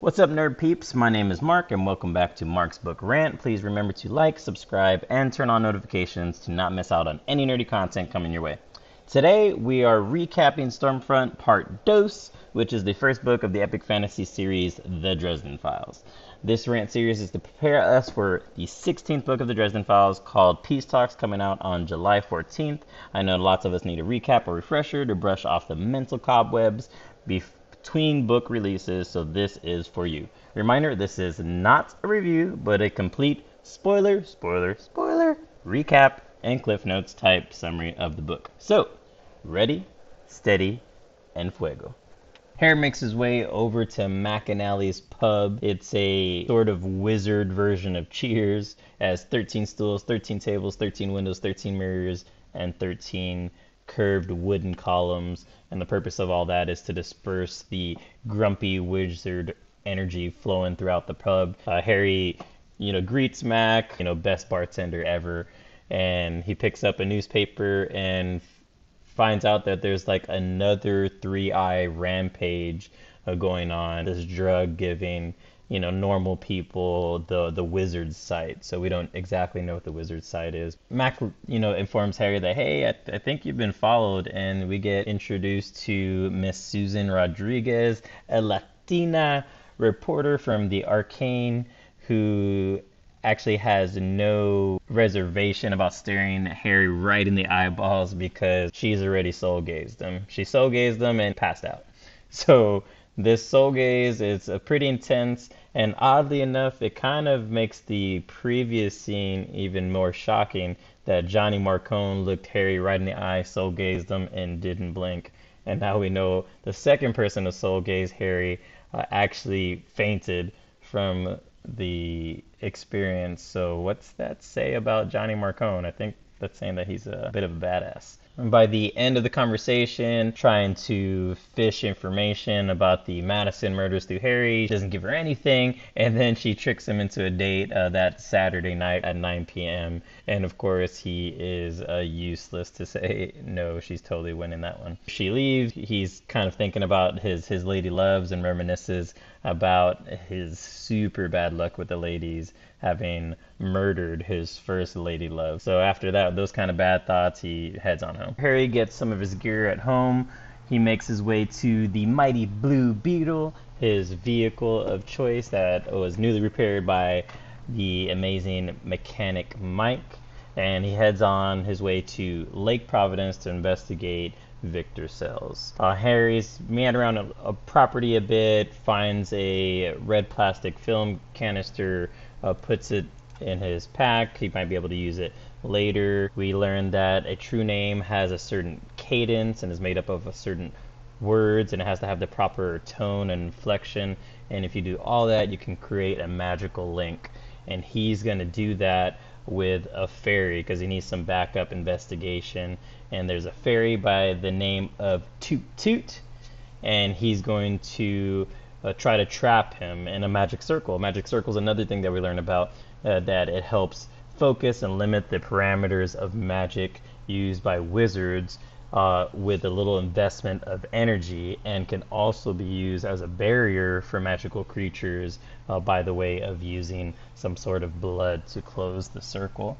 What's up, nerd peeps? My name is Marc, and welcome back to Marc's Book Rant. Please remember to like, subscribe, and turn on notifications to not miss out on any nerdy content coming your way. Today, we are recapping Storm Front Part Dos, which is the first book of the epic fantasy series, The Dresden Files. This rant series is to prepare us for the 16th book of the Dresden Files called Peace Talks, coming out on July 14th. I know lots of us need a recap or refresher to brush off the mental cobwebs before between book releases, so this is for you. Reminder this is not a review, but a complete spoiler, spoiler, spoiler, recap, and Cliff Notes type summary of the book. So, ready, steady, and fuego. Harry makes his way over to McAnally's pub. It's a sort of wizard version of Cheers, as 13 stools, 13 tables, 13 windows, 13 mirrors, and 13 curved wooden columns, and the purpose of all that is to disperse the grumpy wizard energy flowing throughout the pub. Uh, Harry, you know, greets Mac, you know, best bartender ever, and he picks up a newspaper and finds out that there's like another ThreeEye rampage uh, going on. This drug giving you know normal people the the wizard's sight. So we don't exactly know what the wizard's sight is. Mac you know informs harry that hey I, th- I think you've been followed. And we get introduced to miss susan rodriguez a latina reporter from the arcane who actually has no reservation about staring harry right in the eyeballs because she's already soul gazed him. She soul gazed him and passed out. So this soul gaze is uh, pretty intense, and oddly enough, it kind of makes the previous scene even more shocking that Johnny Marcone looked Harry right in the eye, soul gazed him, and didn't blink. And now we know the second person to soul gaze Harry uh, actually fainted from the experience. So, what's that say about Johnny Marcone? I think that's saying that he's a bit of a badass by the end of the conversation, trying to fish information about the Madison murders through Harry. She doesn't give her anything, and then she tricks him into a date uh, that Saturday night at 9 p.m. And of course, he is uh, useless to say no. She's totally winning that one. She leaves. He's kind of thinking about his his lady loves and reminisces about his super bad luck with the ladies having murdered his first lady love. So after that, those kind of bad thoughts, he heads on home. Harry gets some of his gear at home. He makes his way to the mighty Blue Beetle, his vehicle of choice that was newly repaired by the amazing mechanic Mike. And he heads on his way to Lake Providence to investigate Victor Sells. Uh, Harry's meandering around a, a, property a bit, finds a red plastic film canister uh, puts it in his pack. He might be able to use it later. We learn that a true name has a certain cadence and is made up of a certain words and it has to have the proper tone and inflection. And if you do all that, you can create a magical link. And he's going to do that with a fairy because he needs some backup investigation. And there's a fairy by the name of Toot Toot, and he's going to uh, try to trap him in a magic circle. A magic circle is another thing that we learn about uh, that it helps focus and limit the parameters of magic used by wizards uh, with a little investment of energy and can also be used as a barrier for magical creatures uh, by the way of using some sort of blood to close the circle.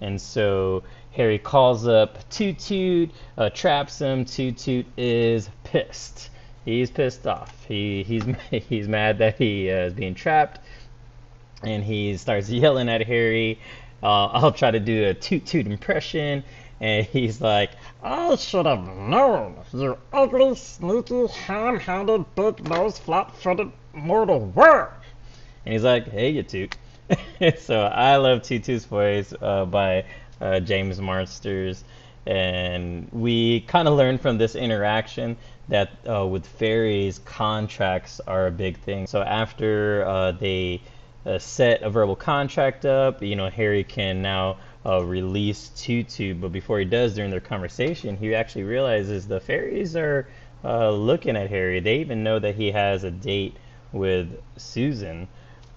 And so Harry calls up Toot Toot, uh, traps him. Toot Toot is pissed he's pissed off. He he's he's mad that he uh, is being trapped, and he starts yelling at Harry. Uh, I'll try to do a toot toot impression, and he's like, "I should have known, you ugly, sneaky, ham-handed, big-nosed, flat-footed mortal worm." And he's like, "Hey, you toot." so I love Toot Toot's voice uh, by uh, James Marsters and we kind of learned from this interaction that uh, with fairies contracts are a big thing. So after uh, they uh, set a verbal contract up you know harry can now uh, release Toot but before he does during their conversation he actually realizes the fairies are uh, looking at harry. They even know that he has a date with susan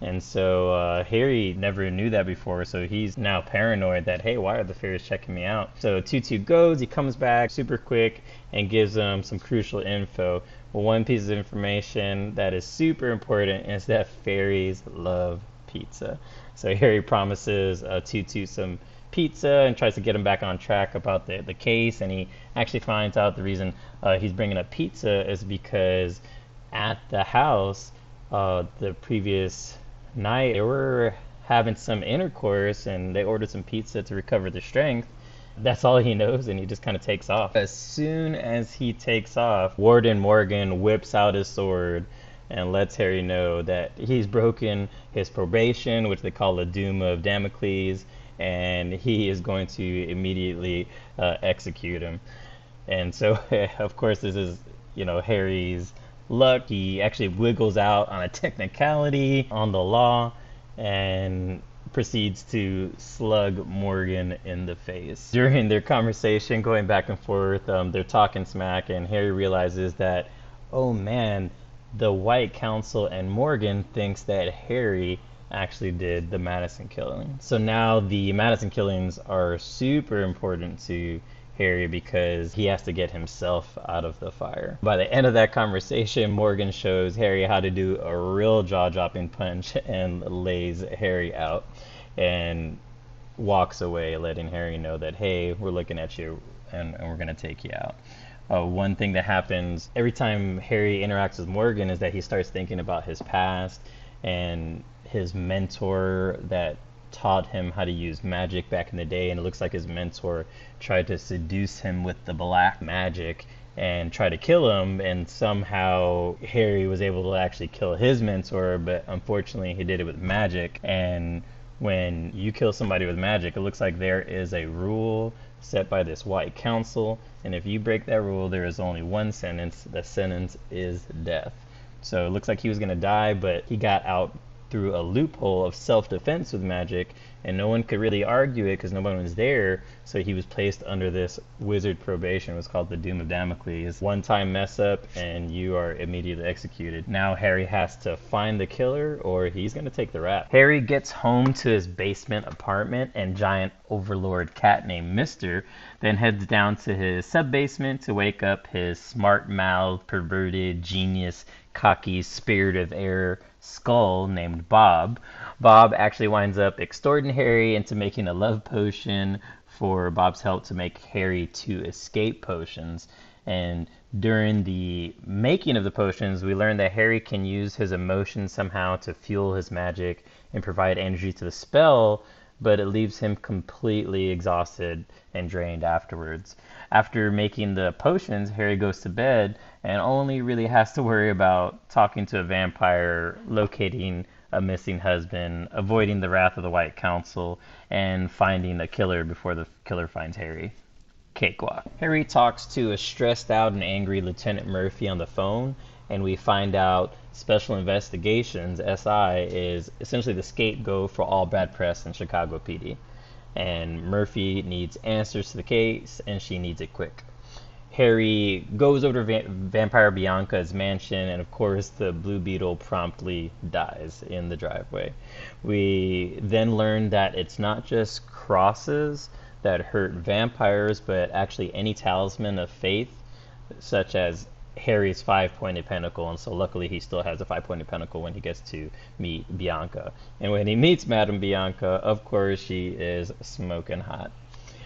and so uh, Harry never knew that before, so he's now paranoid that, hey, why are the fairies checking me out? So Toot goes, he comes back super quick and gives them some crucial info. Well, one piece of information that is super important is that fairies love pizza. So Harry promises uh, Toot Toot some pizza and tries to get him back on track about the, the case. And he actually finds out the reason uh, he's bringing up pizza is because at the house uh, the previous night they were having some intercourse and they ordered some pizza to recover their strength. That's all he knows, and he just kind of takes off. As soon as he takes off, Warden Morgan whips out his sword and lets Harry know that he's broken his probation, which they call the Doom of Damocles, and he is going to immediately uh, execute him. And so, of course, this is you know Harry's luck. He actually wiggles out on a technicality on the law and proceeds to slug Morgan in the face. During their conversation, going back and forth, um, they're talking smack, and Harry realizes that, oh man, the White Council and Morgan thinks that Harry actually did the Madison killing. So now the Madison killings are super important to Harry because he has to get himself out of the fire. By the end of that conversation, Morgan shows Harry how to do a real jaw dropping punch and lays Harry out and walks away, letting Harry know that, hey, we're looking at you and, and we're going to take you out. Uh, one thing that happens every time Harry interacts with Morgan is that he starts thinking about his past and his mentor that taught him how to use magic back in the day, and it looks like his mentor tried to seduce him with the black magic and try to kill him, and somehow Harry was able to actually kill his mentor, but unfortunately he did it with magic. And when you kill somebody with magic, it looks like there is a rule set by this white council, and if you break that rule, there is only one sentence. The sentence is death. So it looks like he was going to die, but he got out through a loophole of self-defense with magic and no one could really argue it because no one was there. So he was placed under this wizard probation. It was called the doom of damocles. One time mess up and you are immediately executed. Now harry has to find the killer or he's going to take the rap. Harry gets home to his basement apartment and giant overlord cat named mister then heads down to his sub-basement to wake up his smart-mouthed perverted genius cocky spirit of air skull named Bob. Bob actually winds up extorting Harry into making a love potion for Bob's help to make Harry two escape potions. And during the making of the potions, we learn that Harry can use his emotions somehow to fuel his magic and provide energy to the spell, but it leaves him completely exhausted and drained afterwards. After making the potions, Harry goes to bed and only really has to worry about talking to a vampire, locating a missing husband, avoiding the wrath of the White Council, and finding a killer before the killer finds Harry. Cakewalk. Harry talks to a stressed out and angry Lieutenant Murphy on the phone, and we find out Special Investigations, SI, is essentially the scapegoat for all bad press in Chicago PD. And Murphy needs answers to the case, and she needs it quick. Harry goes over to Va- Vampire Bianca's mansion, and of course, the Blue Beetle promptly dies in the driveway. We then learn that it's not just crosses that hurt vampires, but actually any talisman of faith, such as Harry's five pointed pentacle, and so luckily he still has a five pointed pentacle when he gets to meet Bianca. And when he meets Madame Bianca, of course, she is smoking hot.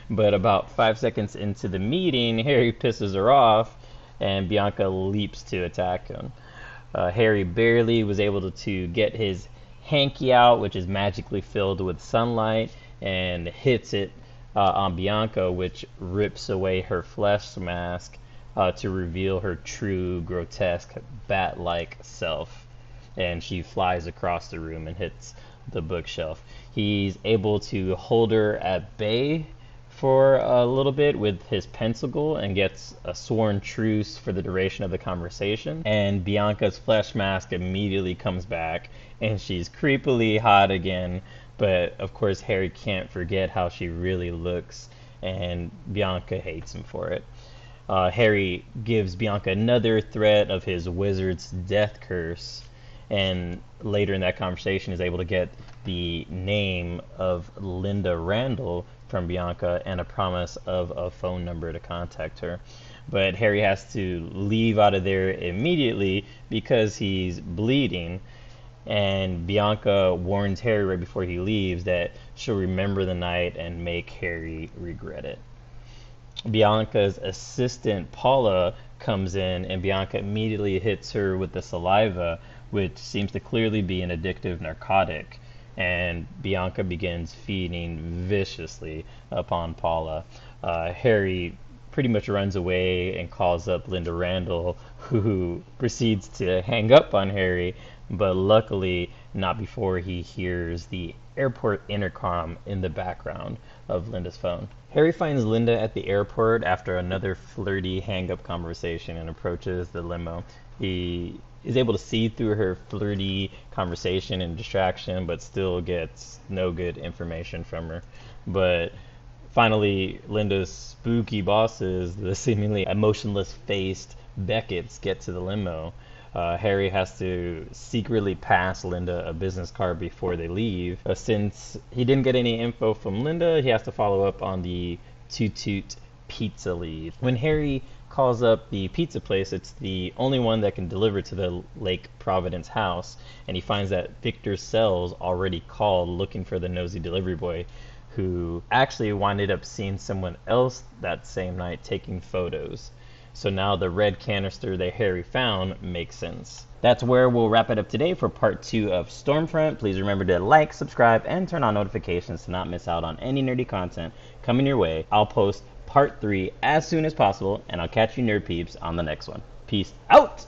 But about five seconds into the meeting, Harry pisses her off, and Bianca leaps to attack him. Uh, Harry barely was able to, to get his hanky out, which is magically filled with sunlight, and hits it uh, on Bianca, which rips away her flesh mask uh, to reveal her true, grotesque, bat like self. And she flies across the room and hits the bookshelf. He's able to hold her at bay for a little bit with his pentacle and gets a sworn truce for the duration of the conversation. And Bianca's flesh mask immediately comes back and she's creepily hot again. But of course, Harry can't forget how she really looks, and Bianca hates him for it. Uh, Harry gives Bianca another threat of his wizard's death curse, and later in that conversation is able to get the name of Linda Randall from Bianca and a promise of a phone number to contact her. but Harry has to leave out of there immediately because he's bleeding. And Bianca warns Harry right before he leaves that she'll remember the night and make Harry regret it. Bianca's assistant Paula comes in, and Bianca immediately hits her with the saliva, which seems to clearly be an addictive narcotic. And Bianca begins feeding viciously upon Paula. Uh, Harry pretty much runs away and calls up Linda Randall, who proceeds to hang up on Harry, but luckily not before he hears the airport intercom in the background of Linda's phone. Harry finds Linda at the airport after another flirty hang up conversation and approaches the limo. He is able to see through her flirty conversation and distraction, but still gets no good information from her. But finally, Linda's spooky bosses, the seemingly emotionless faced Becketts, get to the limo. Uh, Harry has to secretly pass Linda a business card before they leave. Uh, since he didn't get any info from Linda, he has to follow up on the Toot Toot pizza lead. When Harry calls up the pizza place, it's the only one that can deliver to the Lake Providence house, and he finds that Victor Sells already called looking for the nosy delivery boy who actually winded up seeing someone else that same night taking photos. So now the red canister that Harry found makes sense. That's where we'll wrap it up today for part two of Storm Front. Please remember to like, subscribe, and turn on notifications to not miss out on any nerdy content coming your way. I'll post part three as soon as possible, and I'll catch you nerd peeps on the next one. Peace out!